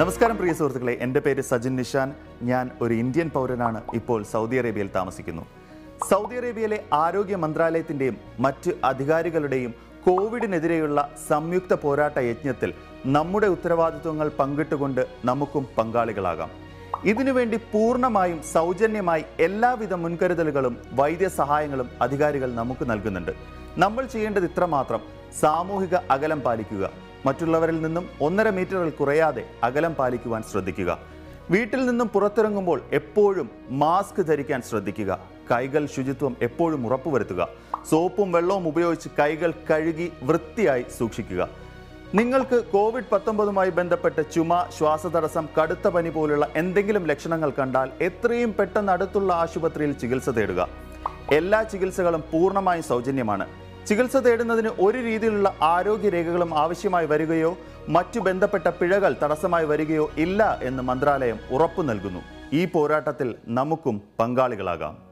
നമസ്കാരം പ്രിയ സുഹൃത്തുക്കളെ. എന്റെ പേര് സജിൻ നിഷാൻ. ഞാൻ ഒരു ഇന്ത്യൻ പൗരനാണ്. ഇപ്പോൾ സൗദി അറേബ്യയിൽ താമസിക്കുന്നു. സൗദി അറേബ്യയിലെ ആരോഗ്യ മന്ത്രാലയത്തിന്റെയും മറ്റ് അധികാരികളുടെയും കോവിഡിനെതിരെയുള്ള സംയുക്ത പോരാട്ട യജ്ഞത്തിൽ നമ്മുടെ ഉത്തരവാദിത്വങ്ങൾ പങ്കിട്ടുകൊണ്ട് നമുക്കും പങ്കാളികളാകാം. ഇതിനുവേണ്ടി പൂർണമായും സൗജന്യമായി എല്ലാവിധ മുൻകരുതലുകളും വൈദ്യസഹായങ്ങളും അധികാരികൾ നമുക്ക് നൽകുന്നുണ്ട്. നമ്മൾ ചെയ്യേണ്ടത് ഇത്രമാത്രം. സാമൂഹിക അകലം പാലിക്കുക. മറ്റുള്ളവരിൽ നിന്നും ഒന്നര മീറ്ററിൽ കുറയാതെ അകലം പാലിക്കുവാൻ ശ്രദ്ധിക്കുക. വീട്ടിൽ നിന്നും പുറത്തിറങ്ങുമ്പോൾ എപ്പോഴും മാസ്ക് ധരിക്കാൻ ശ്രദ്ധിക്കുക. കൈകൾ ശുചിത്വം എപ്പോഴും ഉറപ്പുവരുത്തുക. സോപ്പും വെള്ളവും ഉപയോഗിച്ച് കൈകൾ കഴുകി വൃത്തിയായി സൂക്ഷിക്കുക. നിങ്ങൾക്ക് കോവിഡ് പത്തൊമ്പതുമായി ബന്ധപ്പെട്ട് ചുമ ശ്വാസതടസ്സം കടുത്ത പനി പോലുള്ള എന്തെങ്കിലും ലക്ഷണങ്ങൾ കണ്ടാൽ എത്രയും പെട്ടെന്ന് അടുത്തുള്ള ആശുപത്രിയിൽ ചികിത്സ തേടുക. എല്ലാ ചികിത്സകളും പൂർണമായും സൗജന്യമാണ്. ചികിത്സ തേടുന്നതിന് ഒരു രീതിയിലുള്ള ആരോഗ്യ രേഖകളും ആവശ്യമായി വരികയോ മറ്റു ബന്ധപ്പെട്ട പിഴകൾ തടസ്സമായി വരികയോ ഇല്ല എന്ന് മന്ത്രാലയം ഉറപ്പു നൽകുന്നു. ഈ പോരാട്ടത്തിൽ നമുക്കും പങ്കാളികളാകാം.